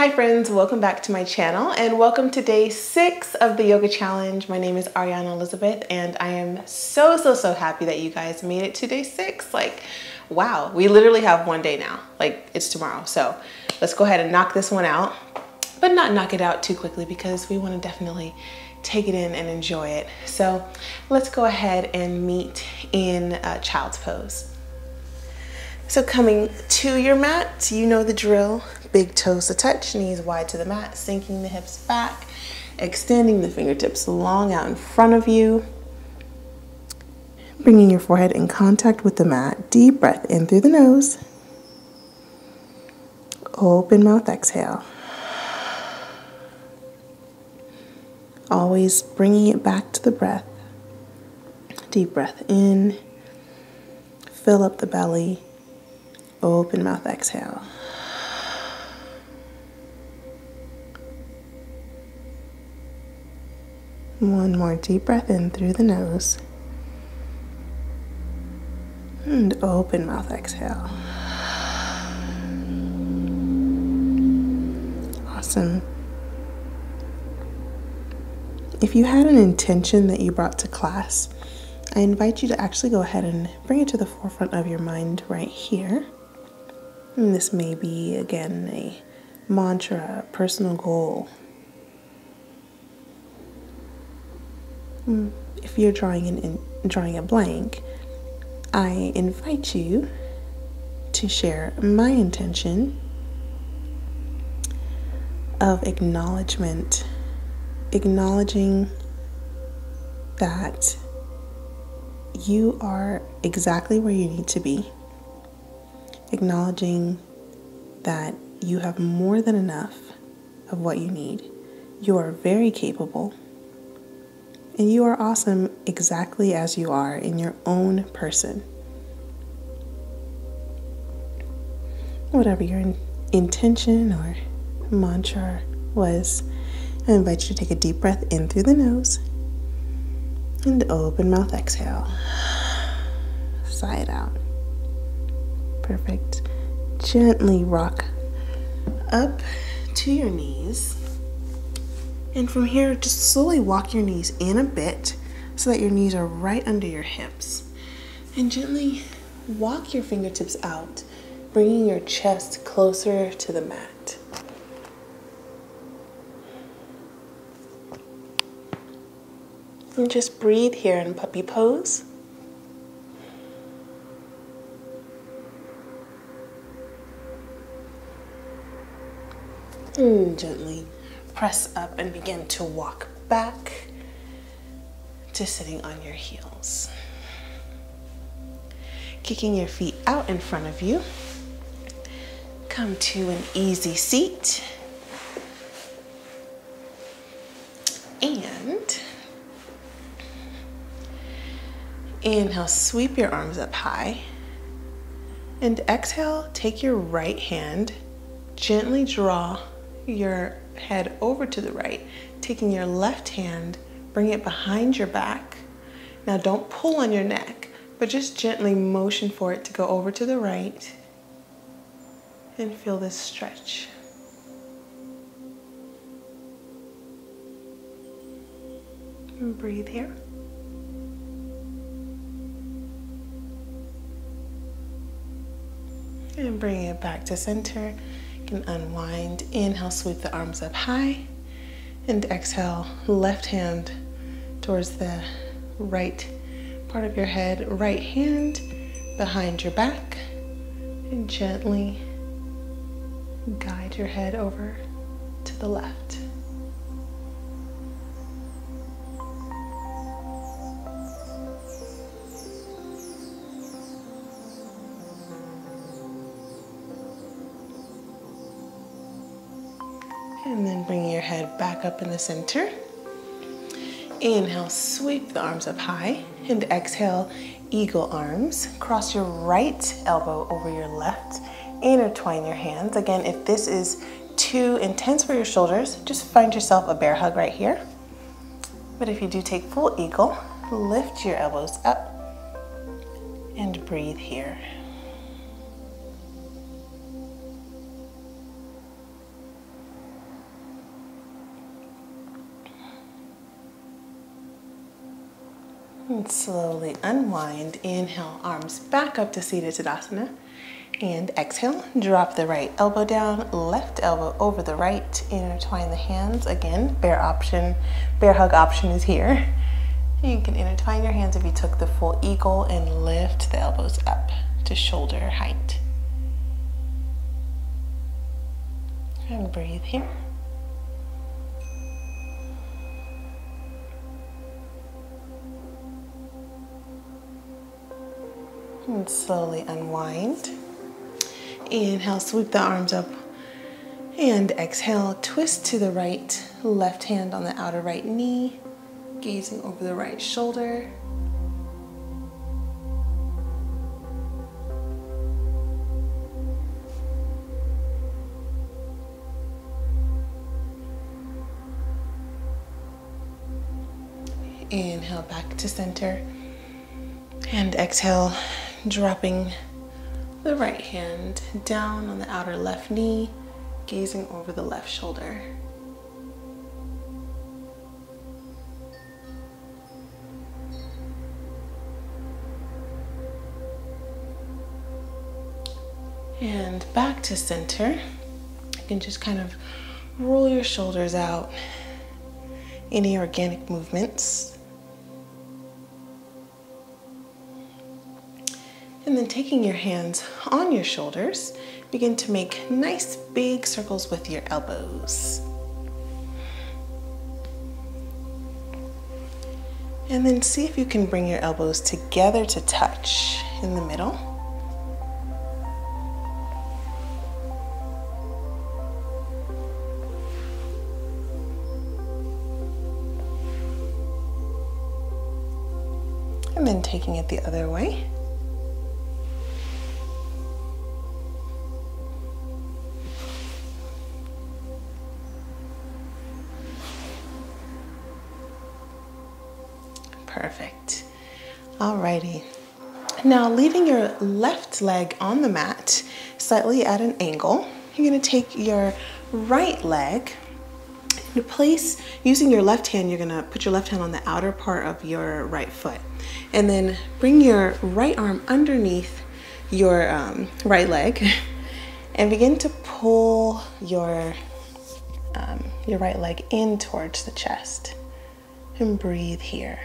Hi friends, welcome back to my channel and welcome to day six of the yoga challenge. My name is Arianna Elizabeth and I am so, so, so happy that you guys made it to day six. Like, wow, we literally have one day now. Like it's tomorrow. So let's go ahead and knock this one out, but not knock it out too quickly because we want to definitely take it in and enjoy it. So let's go ahead and meet in uh, child's pose. So coming to your mat, you know the drill. Big toes to touch, knees wide to the mat, sinking the hips back, extending the fingertips long out in front of you. Bringing your forehead in contact with the mat. Deep breath in through the nose. Open mouth exhale. Always bringing it back to the breath. Deep breath in. Fill up the belly. Open mouth exhale. One more deep breath in through the nose. And open mouth exhale. Awesome. If you had an intention that you brought to class, I invite you to actually go ahead and bring it to the forefront of your mind right here. And this may be, again, a mantra, a personal goal, Mm. if you're drawing an, drawing a blank, I invite you to share my intention of acknowledgement, acknowledging that you are exactly where you need to be, acknowledging that you have more than enough of what you need. You are very capable and you are awesome exactly as you are in your own person. Whatever your in intention or mantra was, I invite you to take a deep breath in through the nose and open mouth exhale. Sigh it out. Perfect. Gently rock up to your knees and from here, just slowly walk your knees in a bit so that your knees are right under your hips. And gently walk your fingertips out, bringing your chest closer to the mat. And just breathe here in puppy pose. And gently press up and begin to walk back to sitting on your heels. Kicking your feet out in front of you. Come to an easy seat. And inhale, sweep your arms up high. And exhale, take your right hand, gently draw your head over to the right, taking your left hand, bring it behind your back. Now don't pull on your neck, but just gently motion for it to go over to the right and feel this stretch. And breathe here. And bring it back to center can unwind. Inhale, sweep the arms up high. And exhale, left hand towards the right part of your head, right hand behind your back. And gently guide your head over to the left. Head back up in the center. Inhale, sweep the arms up high. And exhale, eagle arms. Cross your right elbow over your left. Intertwine your hands. Again, if this is too intense for your shoulders, just find yourself a bear hug right here. But if you do take full eagle, lift your elbows up and breathe here. And slowly unwind. Inhale, arms back up to Seated Tadasana. And exhale, drop the right elbow down, left elbow over the right, intertwine the hands. Again, bear option, bear hug option is here. You can intertwine your hands if you took the full eagle and lift the elbows up to shoulder height. And breathe here. And slowly unwind. Inhale, sweep the arms up. And exhale, twist to the right, left hand on the outer right knee, gazing over the right shoulder. Inhale back to center. And exhale, dropping the right hand down on the outer left knee, gazing over the left shoulder. And back to center. You can just kind of roll your shoulders out. Any organic movements. And then taking your hands on your shoulders, begin to make nice big circles with your elbows. And then see if you can bring your elbows together to touch in the middle. And then taking it the other way. Alrighty. Now, leaving your left leg on the mat, slightly at an angle, you're gonna take your right leg and place, using your left hand, you're gonna put your left hand on the outer part of your right foot. And then bring your right arm underneath your um, right leg and begin to pull your, um, your right leg in towards the chest. And breathe here.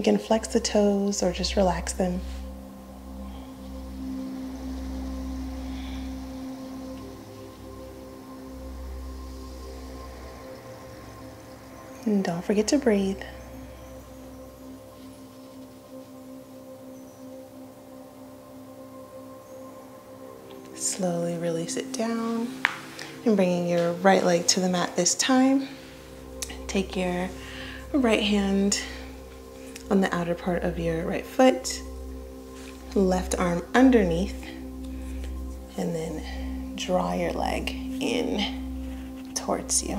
You can flex the toes or just relax them. And don't forget to breathe. Slowly release it down and bringing your right leg to the mat this time. Take your right hand on the outer part of your right foot, left arm underneath, and then draw your leg in towards you.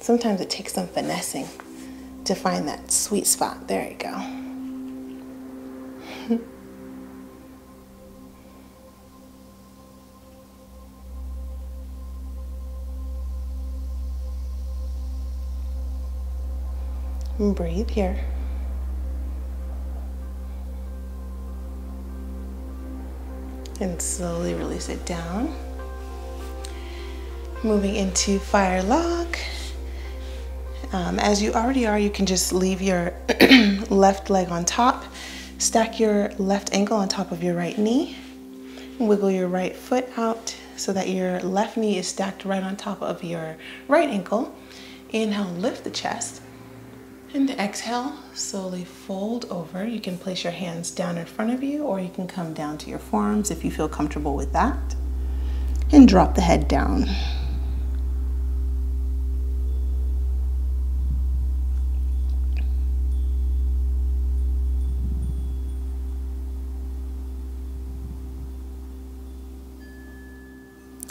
Sometimes it takes some finessing to find that sweet spot. There you go. And breathe here. And slowly release it down. Moving into fire log. Um, as you already are, you can just leave your left leg on top. Stack your left ankle on top of your right knee. Wiggle your right foot out so that your left knee is stacked right on top of your right ankle. Inhale, lift the chest. And exhale, slowly fold over. You can place your hands down in front of you or you can come down to your forearms if you feel comfortable with that. And drop the head down.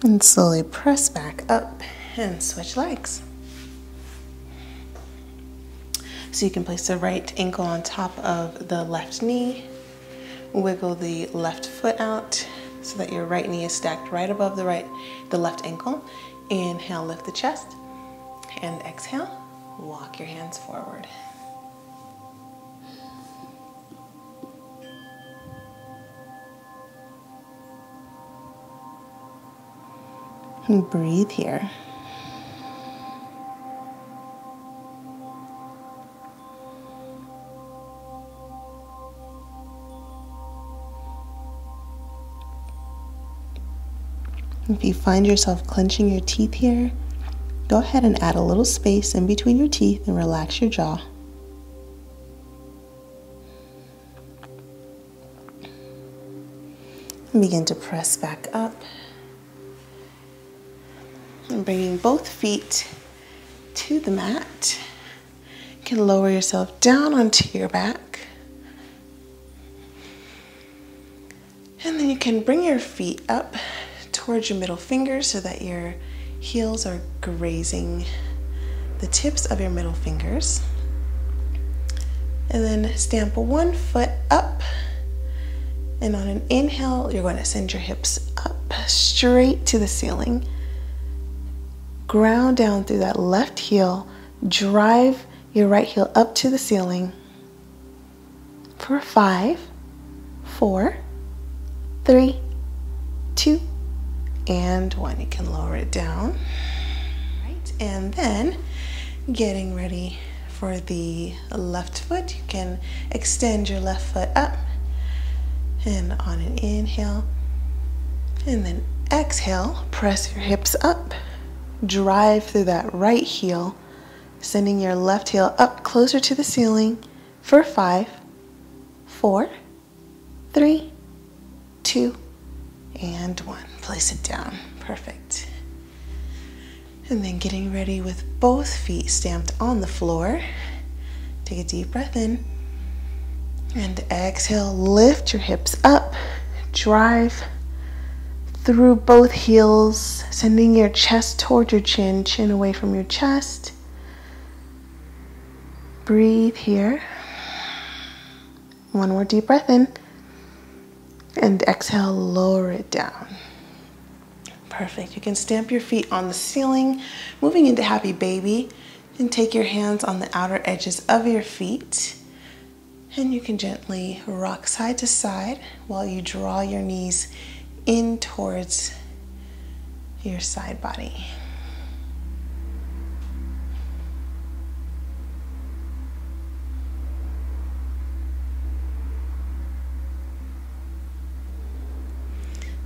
And slowly press back up and switch legs. So you can place the right ankle on top of the left knee, wiggle the left foot out so that your right knee is stacked right above the right, the left ankle. Inhale, lift the chest. And exhale, walk your hands forward. And breathe here. If you find yourself clenching your teeth here, go ahead and add a little space in between your teeth and relax your jaw. And begin to press back up. And bringing both feet to the mat. You can lower yourself down onto your back. And then you can bring your feet up towards your middle finger so that your heels are grazing the tips of your middle fingers. And then stamp one foot up. And on an inhale, you're going to send your hips up straight to the ceiling. Ground down through that left heel. Drive your right heel up to the ceiling. For five, four, three, two, and one. You can lower it down. Right, and then getting ready for the left foot, you can extend your left foot up and on an inhale and then exhale, press your hips up, drive through that right heel, sending your left heel up closer to the ceiling for five, four, three, two, and one. Place it down. Perfect. And then getting ready with both feet stamped on the floor. Take a deep breath in. And exhale, lift your hips up. Drive through both heels, sending your chest toward your chin, chin away from your chest. Breathe here. One more deep breath in. And exhale, lower it down. Perfect. You can stamp your feet on the ceiling, moving into happy baby, and take your hands on the outer edges of your feet. And you can gently rock side to side while you draw your knees in towards your side body.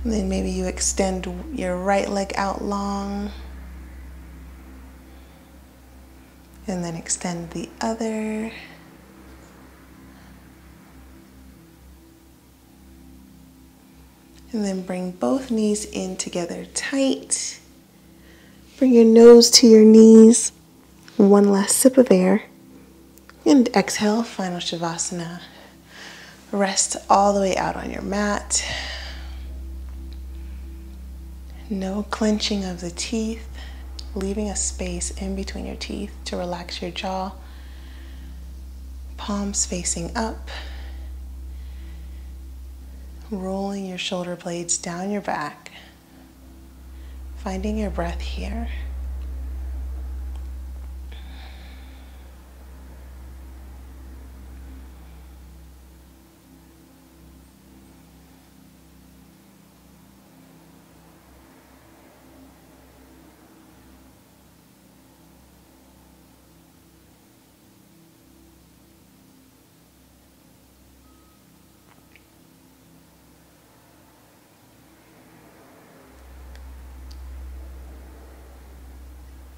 And then maybe you extend your right leg out long. And then extend the other. And then bring both knees in together tight. Bring your nose to your knees. One last sip of air. And exhale, final Shavasana. Rest all the way out on your mat. No clenching of the teeth, leaving a space in between your teeth to relax your jaw. Palms facing up. Rolling your shoulder blades down your back. Finding your breath here.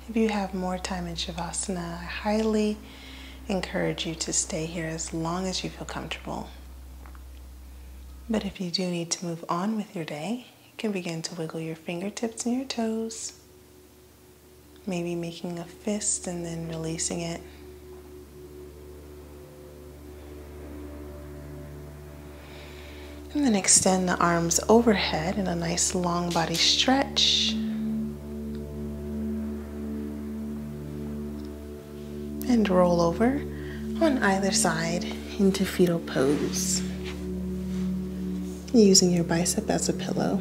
If you have more time in Shavasana, I highly encourage you to stay here as long as you feel comfortable. But if you do need to move on with your day, you can begin to wiggle your fingertips and your toes, maybe making a fist and then releasing it. And then extend the arms overhead in a nice long body stretch. And roll over on either side into fetal pose. Using your bicep as a pillow.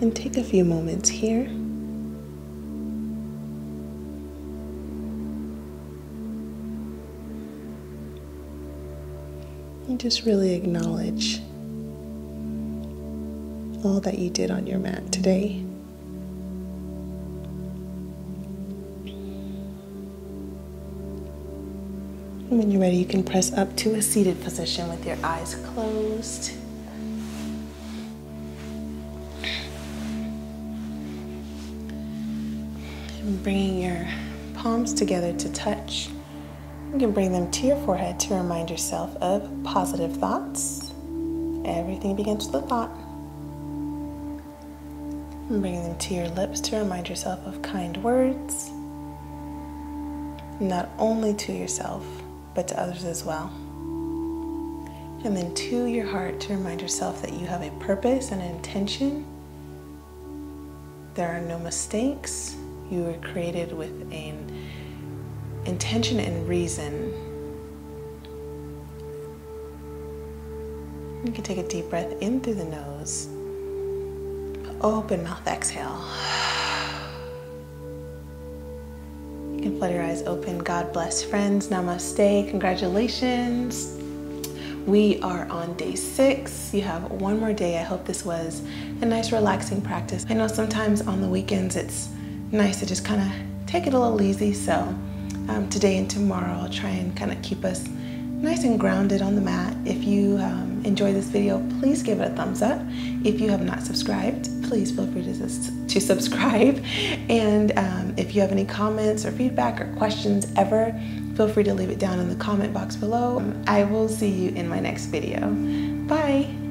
And take a few moments here. And just really acknowledge all that you did on your mat today. And when you're ready, you can press up to a seated position with your eyes closed. And bringing your palms together to touch. You can bring them to your forehead to remind yourself of positive thoughts. Everything begins with a thought. And bring them to your lips to remind yourself of kind words, not only to yourself, but to others as well. And then to your heart to remind yourself that you have a purpose and an intention. There are no mistakes. You were created with an intention and reason. You can take a deep breath in through the nose. Open mouth exhale. You can flutter your eyes open. God bless, friends. Namaste. Congratulations. We are on day six. You have one more day. I hope this was a nice, relaxing practice. I know sometimes on the weekends it's nice to just kind of take it a little easy. So um, today and tomorrow, I'll try and kind of keep us nice and grounded on the mat. If you um, enjoy this video, please give it a thumbs up. If you have not subscribed, please feel free to, to subscribe. And um, if you have any comments or feedback or questions ever, feel free to leave it down in the comment box below. I will see you in my next video. Bye.